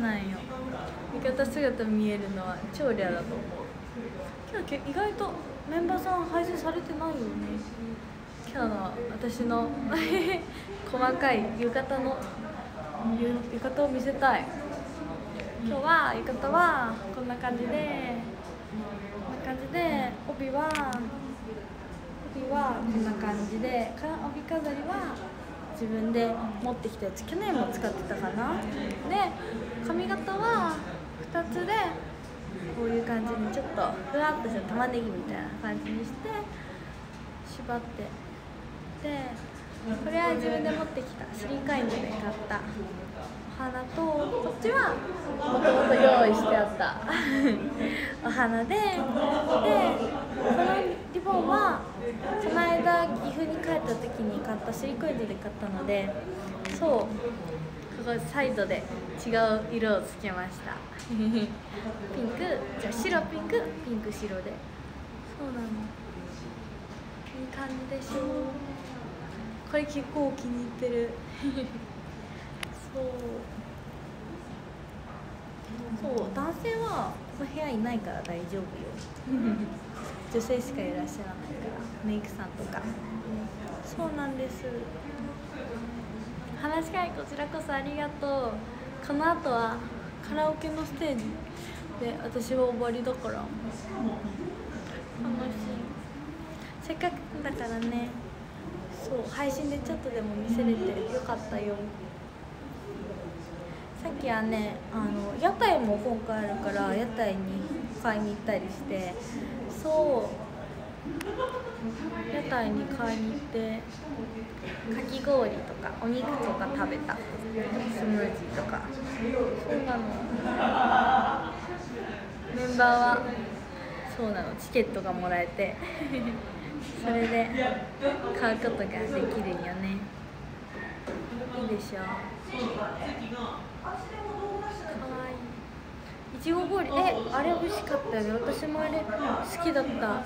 なんよ。浴衣姿見えるのは超レアだと思う。今日意外とメンバーさん配信されてないよね。今日の私の 細かい浴衣の。浴衣を見せたい。今日は浴衣はこんな感じで。こんな感じで。帯は帯はこんな感じで。か帯飾りは自分で持ってきたやつ去年も使ってたかな。で髪型は2つでこういう感じにちょっとふわっとした玉ねぎみたいな感じにして縛って。でこれは自分で持ってきたスリーカインドで買った。お花とこっちはもともと用意してあった。お花ででこのリボンはこの間岐阜に帰った時に買ったスリーコインドで買ったのでそうここサイドで違う色をつけました。ピンクじゃあ白ピンクピンク白で。そうなの。いい感じでしょ。これ結構気に入ってる。そう。そう男性はこの部屋いないから大丈夫よ 女性しかいらっしゃらないからメイクさんとか。そうなんです。話し会こちらこそありがとう。この後はカラオケのステージで私は終わりだから。楽しい。せっかくだからね。そう配信でちょっとでも見せれてよかったよ。さっきはねあの屋台も今回あるから屋台に買いに行ったりしてそう屋台に買いに行ってかき氷とかお肉とか食べた。スムージーとか。そうなの。メンバーはそうなの。チケットがもらえて。それで買うことができるよね。いいでしょかわいいいちご氷えあれ美味しかったよ。ね私もあれ好きだった。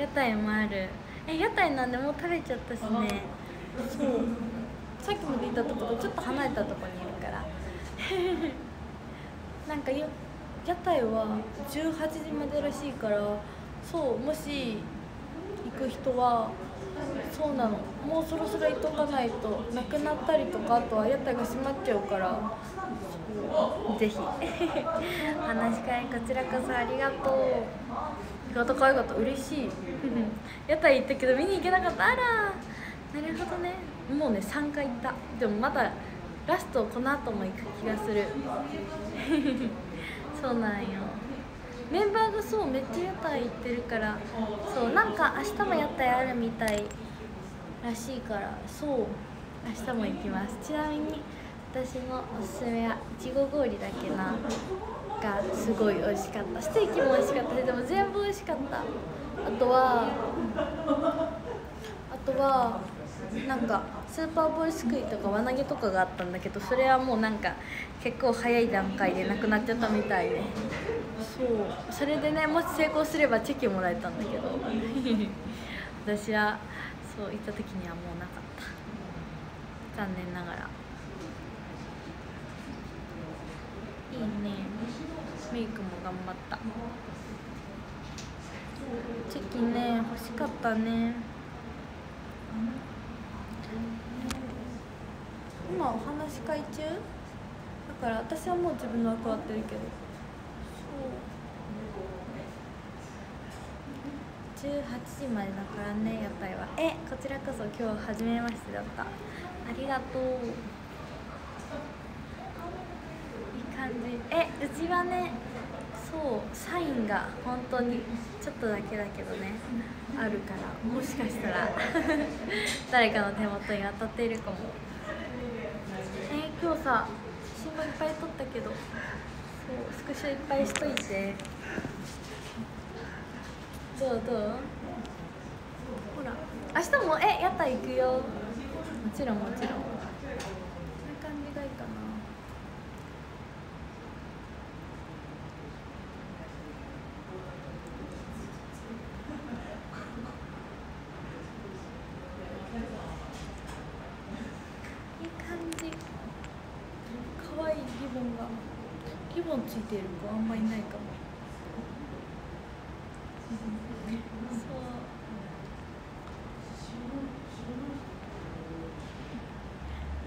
屋台もある。え屋台なんでもう食べちゃったしね。そう。さっきまでいたとことちょっと離れたとこにいるから。なんか屋台は18時までらしいからそうもし行く人はそうなの。もうそろそろ行っとかないとなくなったりとかあとは屋台が閉まっちゃうから。ぜひ。話し会こちらこそありがとう。意外と可愛かった。嬉しい。屋台行ったけど見に行けなかった。あら。なるほどね。もうね3回行った。でもまだラストこの後も行く気がする。そうなんよ。メンバーがそうめっちゃ屋台行ってるから。そうなんか明日も屋台あるみたいらしいから。そう。明日も行きます。ちなみに私のおすすめはいちご氷だけながすごい美味しかった。ステーキも美味しかったしでも全部美味しかった。あとはあとはなんかスーパーボールすくいとか輪投げとかがあったんだけどそれはもうなんか結構早い段階でなくなっちゃったみたいでそう。それでねもし成功すればチェキもらえたんだけど。私はそう行った時にはもうなかった。残念ながら。いいねメイクも頑張った。チェキね欲しかったね。今お話し会中？だから私はもう自分の枠終わってるけど。そう。18時までだからね屋台はえこちらこそ今日初めましてだった。ありがとういい感じ。えうちはねそうサインが本当にちょっとだけだけどねあるからもしかしたら 誰かの手元に当たっているかも。え今日さ写真もいっぱい撮ったけどそうスクショいっぱいしといて。どうどう？ほら明日もえ屋台行くよ。もちろんもちろんこんな感じがいいかないい感じ可愛いリボンがリボンついてる子あんまいないかもそう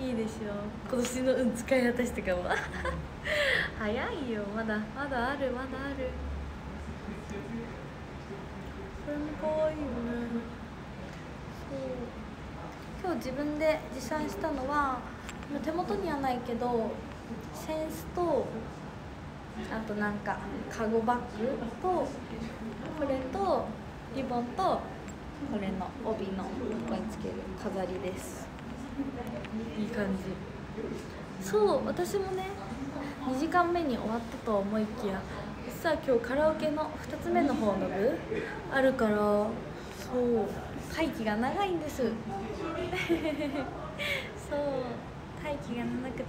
いいでしょ今年の運使い果たしてかも。早いよ。まだまだあるまだある。これも可愛いよね。そう。今日自分で持参したのは手元にはないけどセンスとあとなんかカゴバッグとこれとリボンとこれの帯のここにつける飾りです。いい感じ。そう私もね2時間目に終わったと思いきやさあ今日カラオケの2つ目の方の部あるからそう待機が長いんです。そう待機が長くて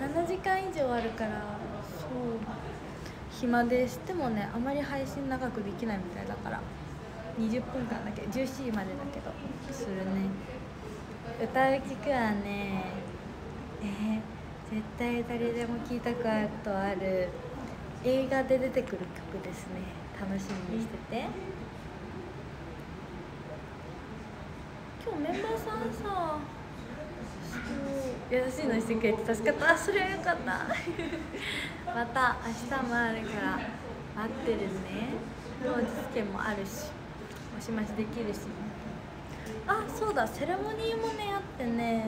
7時間以上あるからそう暇でしてもねあまり配信長くできないみたいだから20分間だけ17時までだけどするね。歌う曲はねえー、絶対誰でも聴いたことある映画で出てくる曲ですね。楽しみにしてて。今日メンバーさんさ優しいのしてくれて助かった。あそれはよかった。また明日もあるから待ってるね。当日券もあるしもしもしできるしあそうだセレモニーもねあってね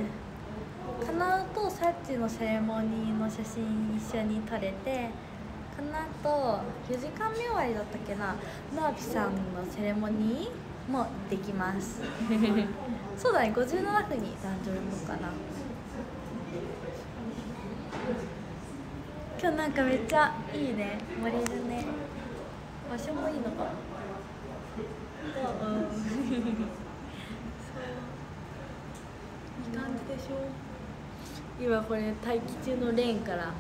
かなとサッチのセレモニーの写真一緒に撮れてかなと4時間目終わりだったっけなナーピさんのセレモニーもできます。そうだね57分に誕生日かな。今日なんかめっちゃいいね盛れるね。場所もいいのか。う んそういい感じでしょ。今これ待機中のレーンから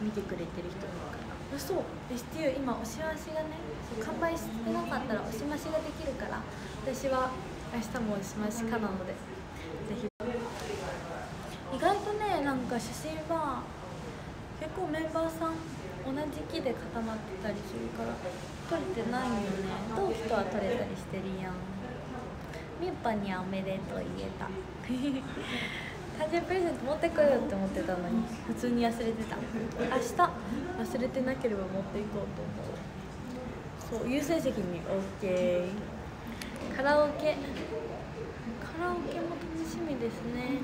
見てくれてる人もいるから。そう。STU 今押し回しがね完売してなかったら押し回しができるから。私は明日も押し回しかなので。ぜひ。意外とねなんか写真は結構メンバーさん同じ木で固まってたりするから撮れてないよね。同期とは撮れたりしてるやん。みっぱにはおめでとう言えた。誕生日プレゼント持ってこようって思ってたのに普通に忘れてた。明日。忘れてなければ持っていこうと思う。そう優先席に OK カラオケ。カラオケも楽しみですね。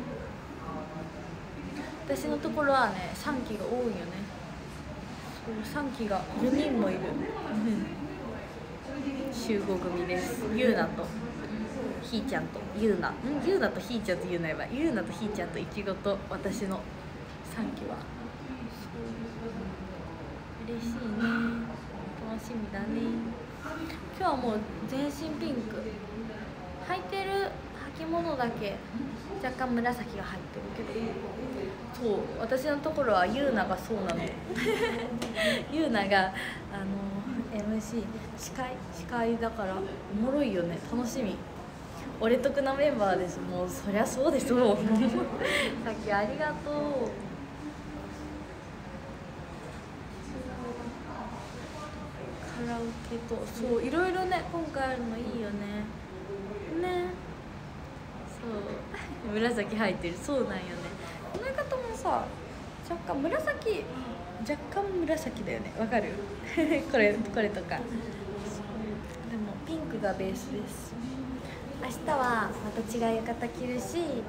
私のところはね3期が多いよね。そう3期が4人もいる。集合組です。ゆうなとひーちゃんとゆうなん？ゆうなとひーちゃんとゆうなばゆうなとひーちゃんといちごと私の3期は。嬉しいね。楽しみだね。今日はもう全身ピンク。履いてる履物だけ若干紫が入ってるけど。そう。私のところはゆうながそうなの。ゆうながあの MC 司会？司会だからおもろいよね。楽しみ俺得なメンバーです。もうそりゃそうですもん。さっきありがとう。カラオケとそういろいろね今回あるのいいよね。ね。そう。紫入ってる。そうなんよね。この方もさ若干紫若干紫だよね。わかる？これこれとか。でもピンクがベースです明日はまた違う浴衣着るし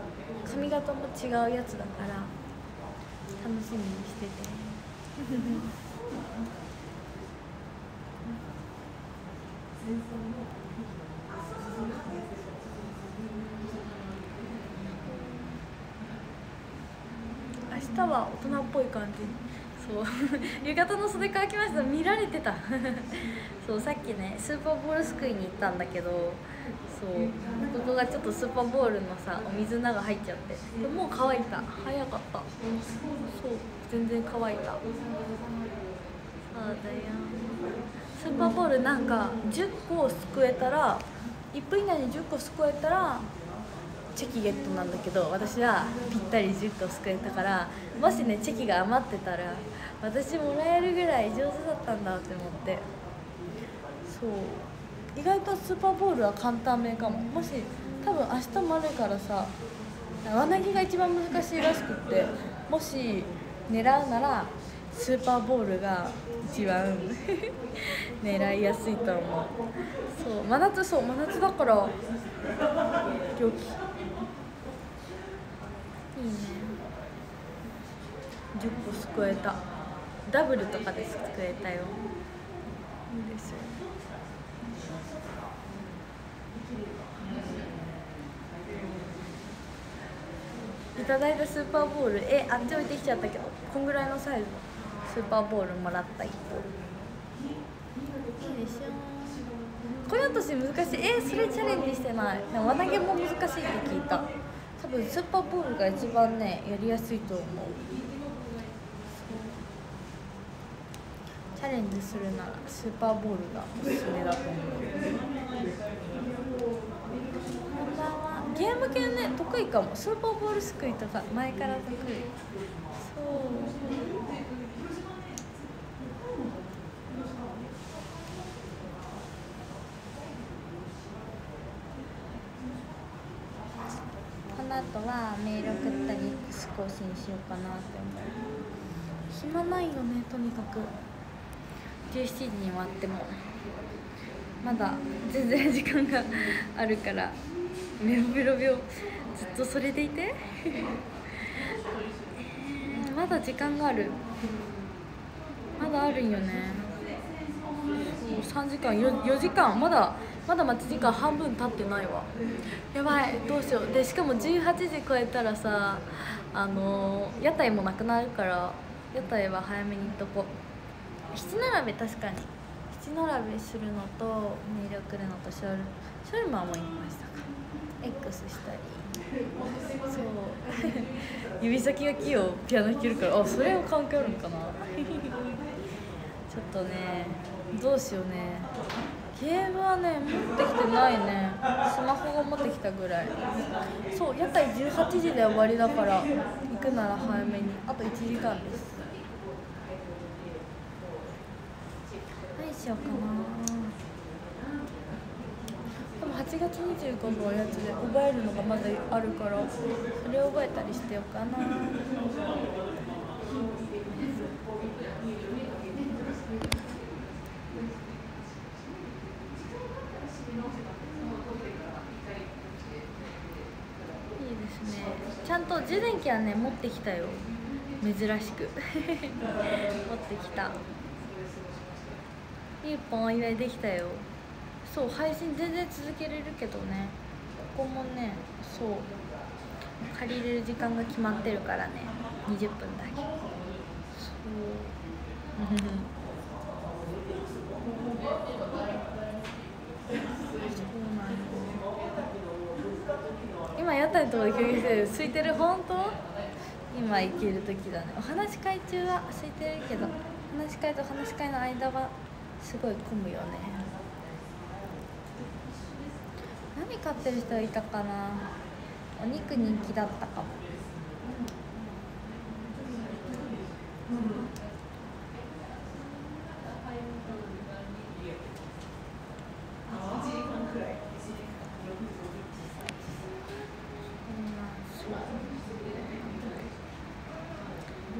髪型も違うやつだから楽しみにしてて。日は大人っぽい感じ。そう。浴衣の袖乾きました。見られてた。そうさっきねスーパーボールすくいに行ったんだけどそう。ここがちょっとスーパーボールのさお水の中入っちゃって。もう乾いた。早かった。そう。全然乾いた。そうだよ。スーパーボールなんか10個すくえたら1分以内に10個すくえたらチェキゲットなんだけど私はぴったり10個すくえたからもしねチェキが余ってたら私もらえるぐらい上手だったんだって思って。そう。意外とスーパーボールは簡単めかも。もし多分明日もあるからさ輪投げが一番難しいらしくってもし狙うならスーパーボールが一番 狙いやすいと思う。そう真夏そう真夏だから良き。いいね。10個すくえた。ダブルとかですくえたよ。いいですよただいたスーパーボールえあっち置いてきちゃったけどこんぐらいのサイズのスーパーボールもらった一個。いいでしょこれ私難しい。えそれチャレンジしてない。でも輪投げも難しいって聞いた。多分スーパーボールが一番ねやりやすいと思う。チャレンジするならスーパーボールがおすすめだと思う。こんばんはゲーム系ね得意かも。スーパーボールすくいとか前から得意。そう。この後はメール送ったり X 更新しようかなって思う。暇ないよねとにかく。17時に終わっても。まだ全然時間があるからメロメロ病ずっとそれでいて？え ーまだ時間がある。まだあるんよね。3時間 4, 4時間？まだまだ待ち時間半分経ってないわ。やばい。どうしよう。でしかも18時超えたらさあの屋台もなくなるから屋台は早めに行っとこう。七並べ確かに。七並べするのとメール送るのとショールショールマンも言いましたか？X したり。そう。指先が器用ピアノ弾けるから。あそれは関係あるのかな。ちょっとねどうしようね。ゲームはね持ってきてないね。スマホが持ってきたぐらい。そう屋台18時で終わりだから行くなら早めに。あと1時間です。何しようかなでも8月25のやつで覚えるのがまだあるからそれを覚えたりしてようかな。いいですね。ちゃんと充電器はね持ってきたよ。珍しく。持ってきた。一本お祝いできたよ。そう配信全然続けれるけどね。ここもねそう。借りれる時間が決まってるからね。20分だけ。そう。そうなんよ今屋台ところで休憩してる空いてる本当？今行ける時だね。お話し会中は空いてるけど話し会と話し会の間はすごい混むよね。何買ってる人いたかな？お肉人気だったかも。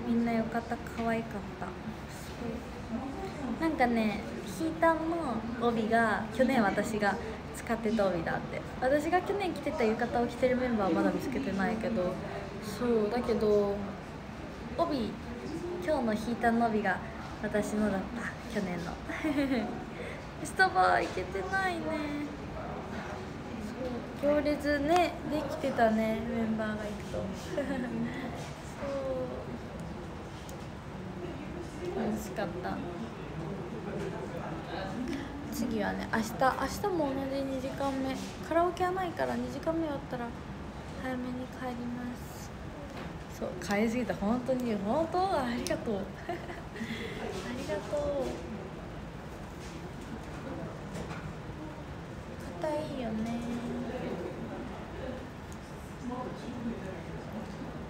みんなよかった可愛かった。なんかねヒータンの帯が去年私が使ってた帯だって。私が去年着てた浴衣を着てるメンバーはまだ見つけてないけどそうだけど帯今日のヒータンの帯が私のだった。去年の。スタバ行けてないね。そう行列ねできてたねメンバーが行くと。そう。楽しかった。次はね明日明日も同じ2時間目。カラオケはないから2時間目終わったら早めに帰ります。そう帰りすぎた。本当に本当ありがとう。ありがとう。肩いいよね。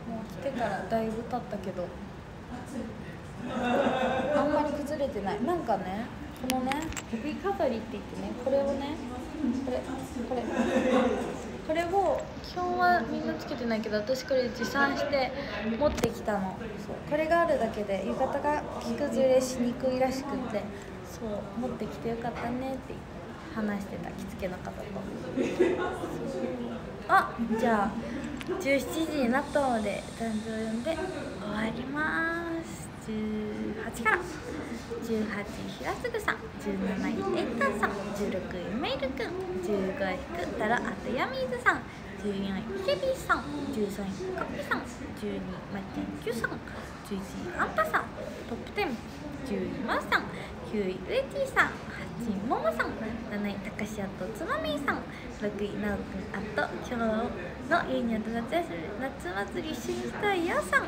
もう来てからだいぶ経ったけど。あんまり崩れてない。なんかねこのね指飾りって言ってねこれをねこれこれこれを基本はみんなつけてないけど私これ持参して持ってきたの。そうこれがあるだけで浴衣が着崩れしにくいらしくてそう持ってきてよかったねって話してた着付けの方と。あじゃあ17時になったので男女呼んで終わります。18から。18平すさん。17位エッタンさん。16位メイルくん。15位くったらあとヤミーズさん。14位ケビーさん。13位カピさん。12位マッチンキュさん。11位アンパさん。トップ10 10位マーさん。9位ウエティさん。8位モモさん。7位たかしやとつまみーさん。6位なおくんあと今日のユニオンと夏夏祭り一緒にしたいやさん。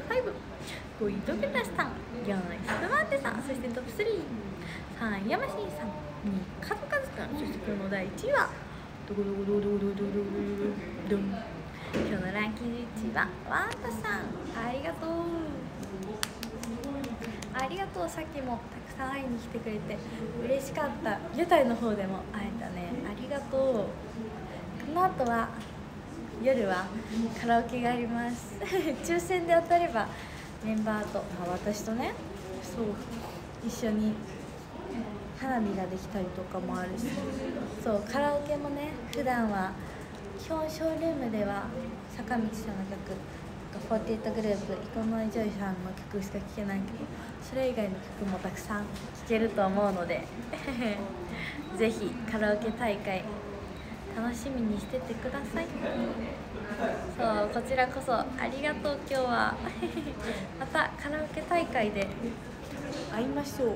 ップ55位ドクタスさん4位スマーテさんそしてトップ33位ヤマシー。さん2位カズカズくんそして今日の第1位はどこどこどこどこどこどこどこどこ今日のランキング1位はワンタさんありがとうありがとうさっきもたくさん会いに来てくれて嬉しかった屋台の方でも会えたねありがとうこの後は夜はカラオケがあります。抽選で当たればメンバーと、まあ、私とねそう。一緒に花火ができたりとかもあるし。そうカラオケもね普段は基本ショールームでは坂道さんの曲48グループイコノイジョイさんの曲しか聴けないけどそれ以外の曲もたくさん聴けると思うので ぜひカラオケ大会楽しみにしててください。そうこちらこそありがとう今日は。またカラオケ大会で会いましょう。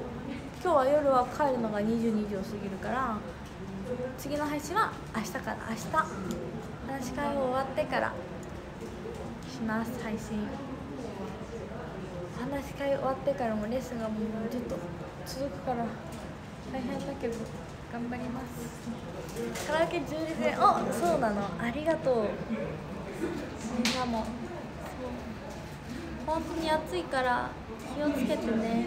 今日は夜は帰るのが22時を過ぎるから次の配信は明日から明日。話し会を終わってから。します配信。話し会終わってからもレッスンがもうずっと続くから大変だけど。頑張ります。カラオケ10時であそうなの。ありがとう。みんなも。本当に暑いから気をつけてね。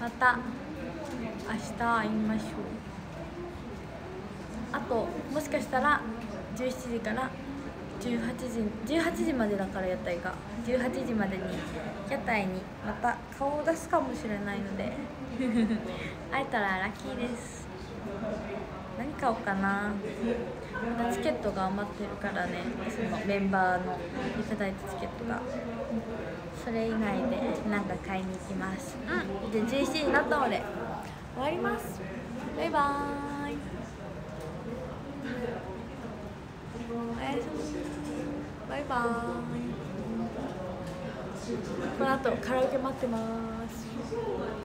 また明日会いましょう。あともしかしたら17時から18時18時までだから屋台が。18時までに屋台にまた顔を出すかもしれないので。会えたらラッキーです。何買おうかな。まだチケットが余ってるからね。そのメンバーのいただいたチケットが。それ以外で何か買いに行きます。うん。で17時になったので終わります。バイバーイ。おやすみバイバーイ。この後カラオケ待ってます。